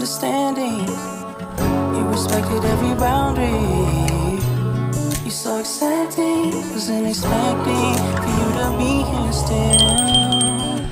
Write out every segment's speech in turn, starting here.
You respected every boundary. You're so exciting, wasn't expecting for you to be here still.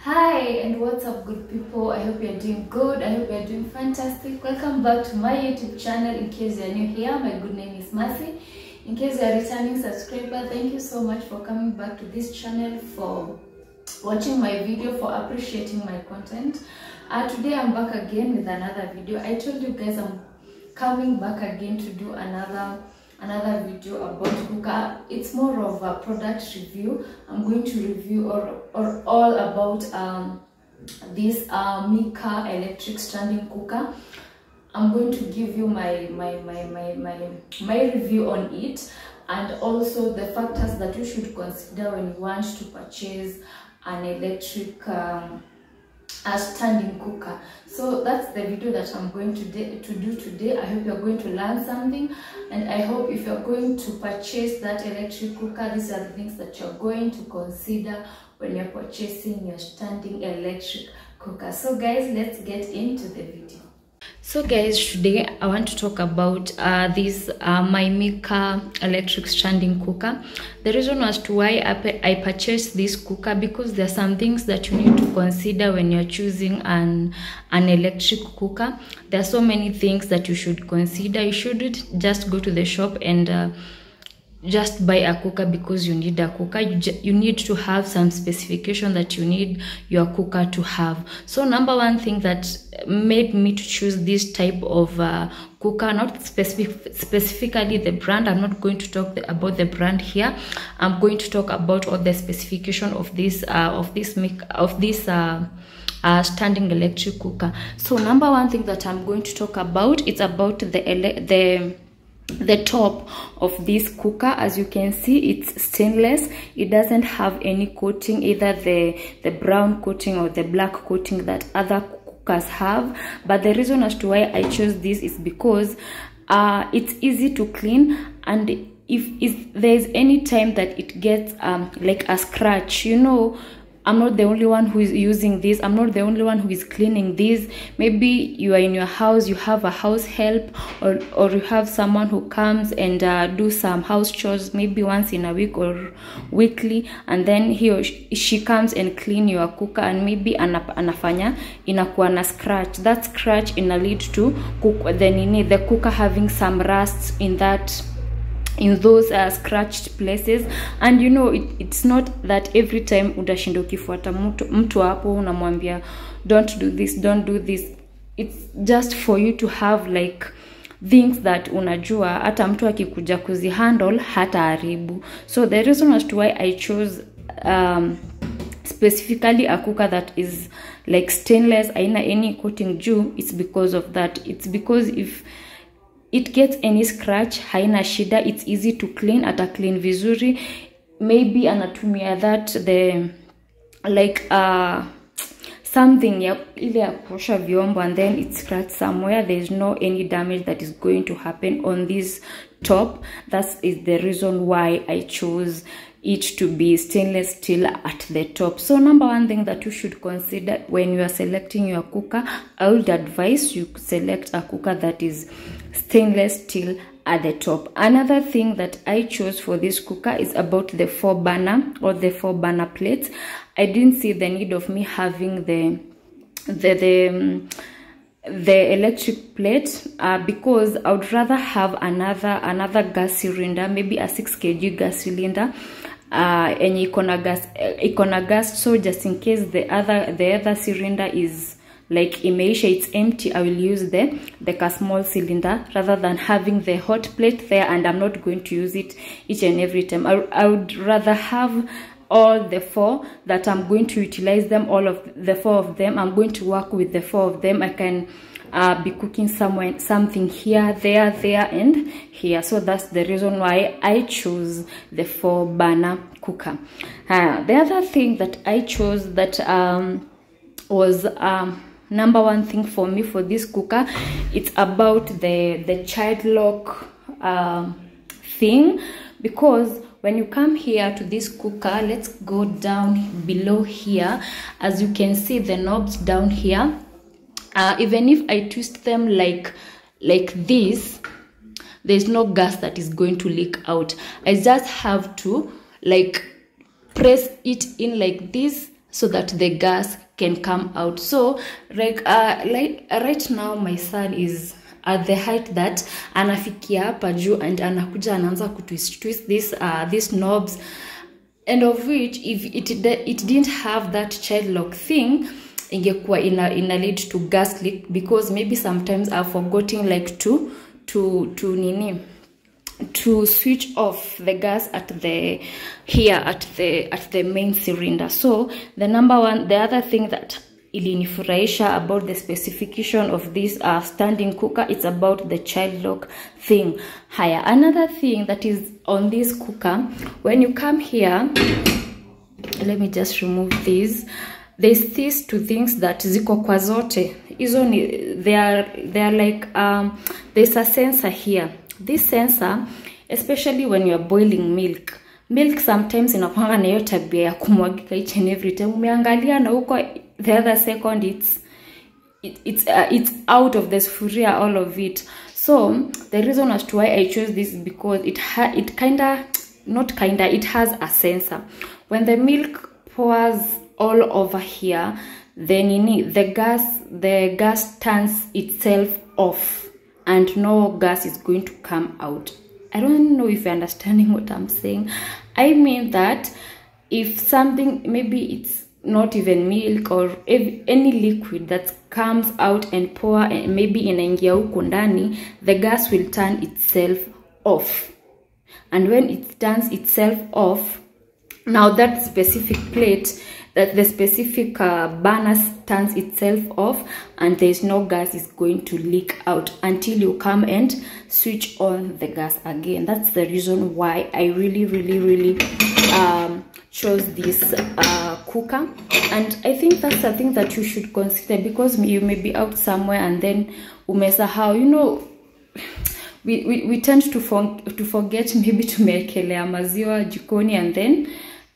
Hi and what's up good people? I hope you're doing good. I hope you're doing fantastic. Welcome back to my youtube channel. In case you're new here my good name is Mercy. In case you're a returning subscriber thank you so much for coming back to this channel for watching my video for appreciating my content uh, today i'm back again with another video. I told you guys i'm coming back again to do another another video about cooker it's more of a product review. I'm going to review or, or all about um this uh, Mika electric standing cooker i'm going to give you my my my my my, my review on it and also the factors that you should consider when you want to purchase an electric um, a standing cooker. So that's the video that i'm going to, to do today. I hope you're going to learn something and i hope if you're going to purchase that electric cooker these are the things that you're going to consider when you're purchasing your standing electric cooker. So guys let's get into the video so guys today i want to talk about uh, this uh, my Mika electric standing cooker. The reason as to why I, I purchased this cooker because there are some things that you need to consider when you're choosing an an electric cooker. There are so many things that you should consider. You shouldn't just go to the shop and uh, just buy a cooker because you need a cooker. You, you need to have some specification that you need your cooker to have. So number one thing that made me to choose this type of uh, cooker not specific specifically the brand i'm not going to talk about the brand here. I'm going to talk about all the specification of this uh, of this make of this uh, uh, standing electric cooker. So number one thing that i'm going to talk about it's about the the the top of this cooker. As you can see it's stainless. It doesn't have any coating either the the brown coating or the black coating that other cookers have. But the reason as to why i chose this is because uh it's easy to clean and if, if there's any time that it gets um like a scratch you know I'm not the only one who is using this. I'm not the only one who is cleaning this. Maybe you are in your house, you have a house help, or, or you have someone who comes and uh, do some house chores maybe once in a week or weekly, and then he or she, comes and clean your cooker, and maybe anafanya inakuwa na scratch. That scratch ina lead to cook the nini the cooker having some rust in that in those uh, scratched places. And you know it, it's not that every time utashinda ukifuata mtu, hapo unamwambia don't do this don't do this. It's just for you to have like things that unajua hata mtu akikuja kuzihandle hata haribu. So the reason as to why i chose um, specifically a cooker that is like stainless aina any coating juu it's because of that. It's because if it gets any scratch haina shida it's easy to clean ata clean vizuri. Maybe anatumia that the like uh, something ya ile ya kuosha vyombo and then it scratch somewhere. There's no any damage that is going to happen on this top. That is the reason why i chose it to be stainless steel at the top. So number one thing that you should consider when you are selecting your cooker i would advise you select a cooker that is stainless steel at the top. Another thing that i chose for this cooker is about the four burner or the four burner plates. I didn't see the need of me having the the the um, the electric plate uh, because I would rather have another another gas cylinder maybe a 6 kg gas cylinder uh, gas iko na gas so just in case the other the other cylinder is like imeisha it's empty i will use the the small cylinder rather than having the hot plate there and i'm not going to use it each and every time. I, I would rather have all the four that i'm going to utilize them all of the four of them. I'm going to work with the four of them. I can uh, be cooking somewhere something here there there and here. So that's the reason why i chose the four burner cooker. Uh, the other thing that i chose that um, was um, number one thing for me for this cooker it's about the the child lock um, thing. Because when you come here to this cooker let's go down below here. As you can see the knobs down here. Uh, even if i twist them like like this there's no gas that is going to leak out. I just have to like press it in like this so that the gas can come out. So like uh, like right now my son is at the height that anafikia hapa juu and anakuja anaanza kutwist twist this uh, these knobs. And of which if it, it didn't have that child lock thing ingekuwa ina, ina lead to gas leak because maybe sometimes i've forgotten like to to to nini to switch off the gas at the here at the at the main cylinder. So the number one the other thing that ilinifurahisha about the specification of this uh, standing cooker it's about the child lock thing. Higher another thing that is on this cooker when you come here let me just remove these there's these two things that ziko kwa zote. Hizo they are, they are like um, there's a sensor here this sensor especially when you are boiling milk milk sometimes inakwanga na hiyo tabia ya kumwagika each and every time. Umeangalia na huko the other second it's it, it's uh, it's out of the sufuria all of it. So the reason as to why i chose this is because it ha it kinda not kinda it has a sensor. When the milk pours all over here then need the gas the gas turns itself off and no gas is going to come out. I don't know if you're understanding what i'm saying. I mean that if something maybe it's not even milk or any liquid that comes out and pour and maybe inaingia huko ndani the gas will turn itself off. And when it turns itself off now that specific plate that the specific uh, burner turns itself off and there's no gas is going to leak out until you come and switch on the gas again. That's the reason why i really really really um, chose this uh, cooker. And i think that's the thing that you should consider because you may be out somewhere and then umesahau you know we, we, we tend to, for, to forget maybe tumeekelea maziwa jikoni and then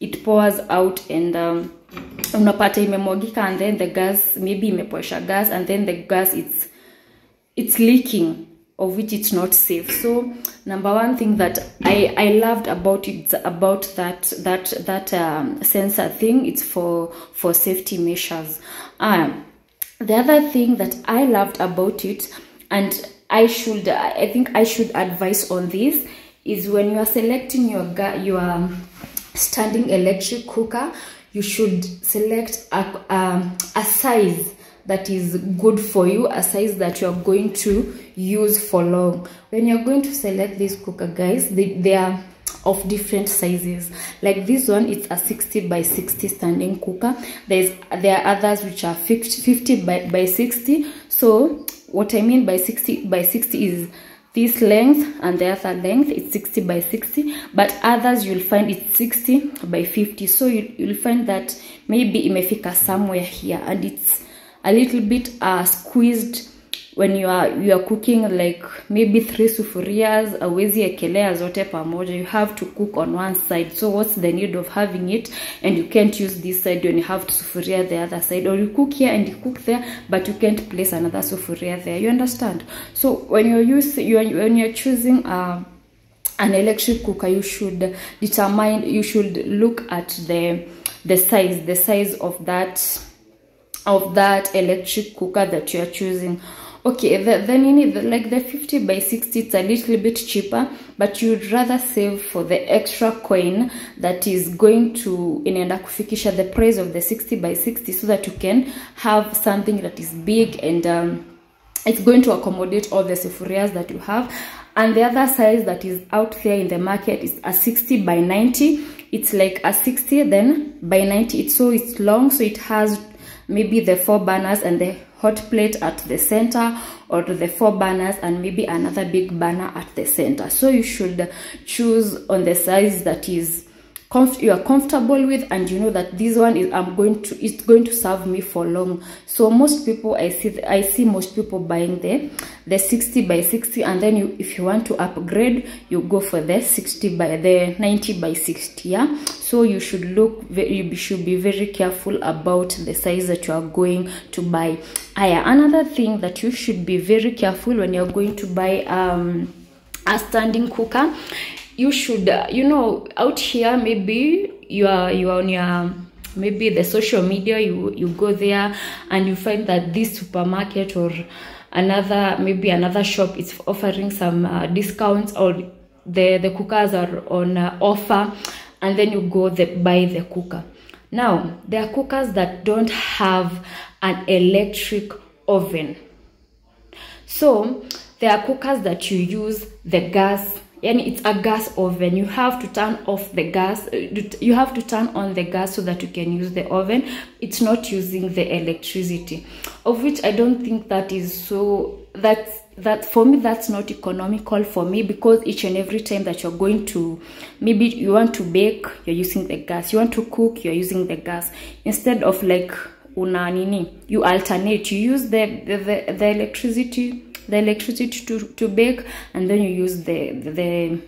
it pours out and um, unapata imemwagika and then the gas maybe imepoesha gas and then the gas it's it's leaking of which it's not safe. So number one thing that i i loved about it about that that that um, sensor thing it's for for safety measures. Um the other thing that i loved about it and i should i think i should advise on this is when you are selecting your your standing electric cooker you should select a, um, a size that is good for you a size that you're going to use for long. When you're going to select this cooker guys they, they are of different sizes. Like this one it's a 60 by 60 standing cooker. There's there are others which are 50 by, by 60 so what i mean by 60 by 60 is this length and the other length is 60 by 60 but others you'll find it's 60 by 50 so you, you'll find that maybe imefika somewhere here and it's a little bit uh, squeezed when you are you are cooking like maybe three sufurias awezi ekelea zote pamoja. You have to cook on one side. So what's the need of having it? And you can't use this side when you have to sufuria the other side. Or you cook here and you cook there but you can't place another sufuria there. You understand? So when you're using you when you're choosing uh, an electric cooker you should determine you should look at the the size the size of that of that electric cooker that you are choosing okay the, then you need the, like the 50 by 60 it's a little bit cheaper but you'd rather save for the extra coin that is going to inaenda kufikisha the price of the 60 by 60 so that you can have something that is big and um, it's going to accommodate all the sufurias that you have. And the other size that is out there in the market is a 60 by 90 it's like a 60 then by 90 it's so it's long so it has maybe the four burners and the hot plate at the center or the four burners and maybe another big burner at the center. So you should choose on the size that is you are comfortable with and you know that this one is i'm going to it's going to serve me for long. So most people i see i see most people buying the the 60 by 60 and then you if you want to upgrade you go for the 60 by the 90 by 60 yeah? So you should look you should be very careful about the size that you are going to buy. Aya, another thing that you should be very careful when you're going to buy um a standing cooker you should uh, you know out here maybe you are you are on your maybe the social media you you go there and you find that this supermarket or another maybe another shop is offering some uh, discounts or the the cookers are on uh, offer and then you go the, buy the cooker. Now there are cookers that don't have an electric oven. So there are cookers that you use the gas and it's a gas oven. You have to turn off the gas uh, you have to turn on the gas so that you can use the oven. It's not using the electricity. Of which i don't think that is so that's that for me that's not economical for me because each and every time that you're going to maybe you want to bake you're using the gas. You want to cook you're using the gas. Instead of like una you alternate. You use the the, the, the electricity the electricity to, to bake and then you use the the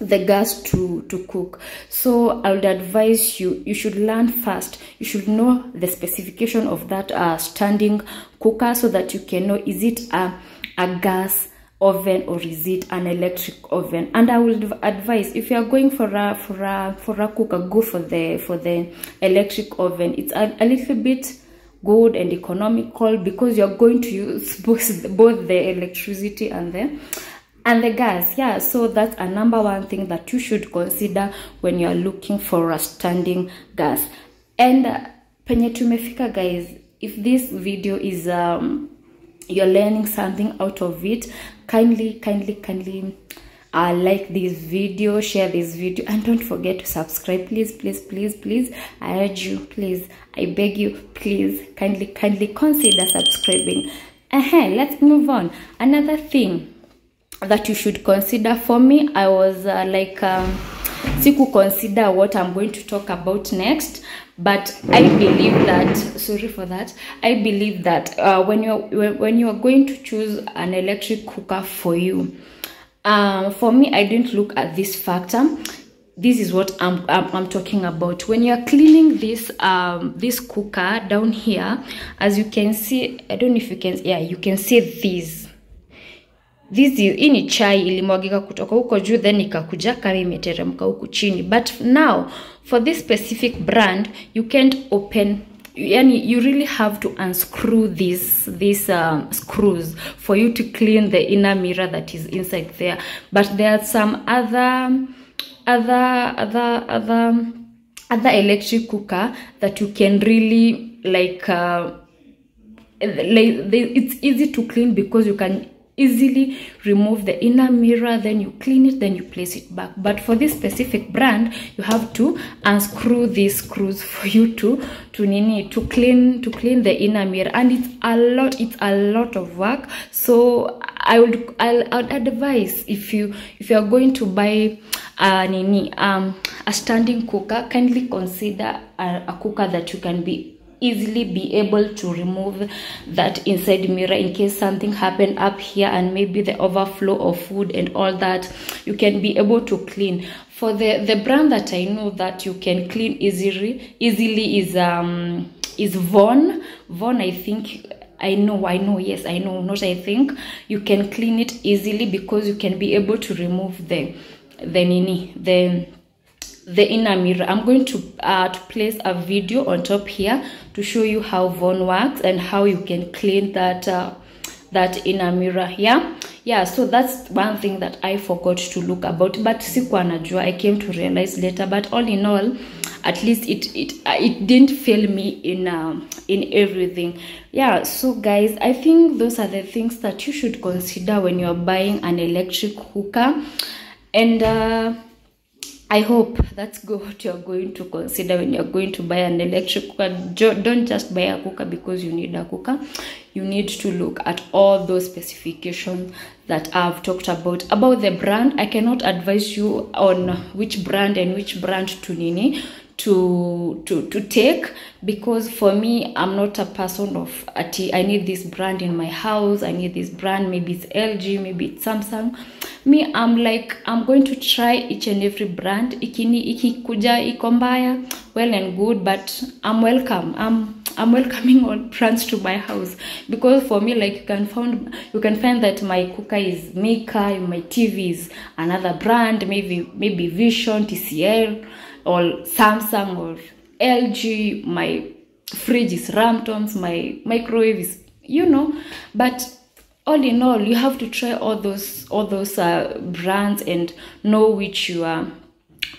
the gas to to cook. So i would advise you you should learn first. You should know the specification of that uh, standing cooker so that you can know is it a, a gas oven or is it an electric oven? And i would advise if you are going for a for a for a cooker go for the for the electric oven. It's a, a little bit good and economical because you're going to use both both the electricity and the and the gas. Yeah so that's a number one thing that you should consider when you're looking for a standing gas. And uh, tumefika guys if this video is um you're learning something out of it kindly kindly kindly uh, like this video share this video and don't forget to subscribe. Please please please please i urge you please i beg you please kindly kindly consider subscribing. Uh-huh, let's move on. Another thing that you should consider for me i was uh, like um, siku consider what i'm going to talk about next but i believe that sorry for that i believe that uh, when you're when, when you're going to choose an electric cooker for you um, for me i didn't look at this factor. This is what I'm, I'm, I'm talking about. When you're cleaning this um this cooker down here as you can see i don't know if you can yeah you can see this this is hii ni chai ilimwagika kutoka huko juu then ikakuja kama imeteremka huku chini. But now for this specific brand you can't open yani you really have to unscrew this these um, screws for you to clean the inner mirror that is inside there. But there are some other other other other other electric cooker that you can really like uh, like they, it's easy to clean because you can easily remove the inner mirror then you clean it then you place it back. But for this specific brand you have to unscrew these screws for you to to nini to clean to clean the inner mirror. And it's a lot it's a lot of work. So i would i'll, I'd advise if you if you are going to buy uh nini um a standing cooker kindly consider a, a cooker that you can be easily be able to remove that inside mirror in case something happened up here and maybe the overflow of food and all that you can be able to clean for the the brand that i know that you can clean easily easily is um is Von Von I think I know, I know, yes, I know, not I think. You can clean it easily because you can be able to remove the the nini, the the inner mirror. I'm going to uh to place a video on top here to show you how Von works and how you can clean that uh, that inner mirror yeah? Yeah so that's one thing that i forgot to look about but sikuwa najua i came to realize later but all in all at least it it uh, it didn't fail me in um, in everything. Yeah so guys i think those are the things that you should consider when you're buying an electric cooker and uh I hope that's what you're going to consider when you're going to buy an electric cooker. Don't just buy a cooker because you need a cooker. You need to look at all those specifications that I've talked about. About the brand, I cannot advise you on which brand and which brand to nini to to to take because for me i'm not a person of ati i need this brand in my house i need this brand maybe it's lg maybe it's samsung. Me i'm like i'm going to try each and every brand. Ikini ikikuja iko mbaya well and good but i'm welcome. I'm I'm welcoming all brands to my house. Because for me, like you can find you can find that my cooker is Mika, my TV is another brand, maybe maybe Vision, TCL, or Samsung or LG. My fridge is Ramtons, my microwave is you know, but all in all, you have to try all those all those uh, brands and know which you are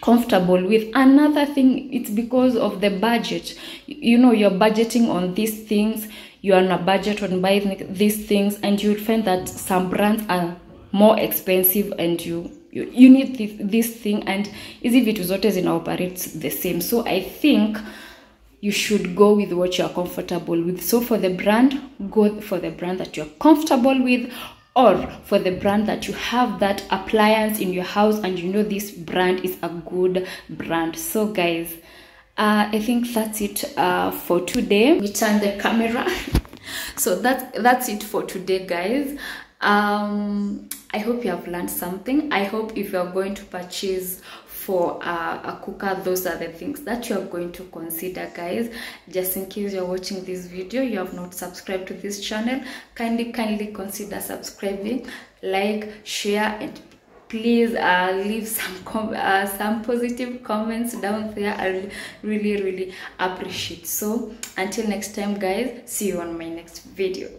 comfortable with another thing it's because of the budget you know you're budgeting on these things you're on a budget on buying these things and you'll find that some brands are more expensive and you you, you need this, this thing and easy if it hizi vitu zote zinaoperate the same. So i think you should go with what you're comfortable with. So for the brand go for the brand that you're comfortable with or for the brand that you have that appliance in your house and you know this brand is a good brand. So guys uh, i think that's it uh, for today. We turn the camera. So that's that's it for today guys um i hope you have learned something. I hope if you're going to purchase for a cooker those are the things that you are going to consider guys. Just in case you're watching this video you have not subscribed to this channel kindly kindly consider subscribing like share and please uh, leave some uh, some positive comments down there. I really really appreciate. So until next time guys see you on my next video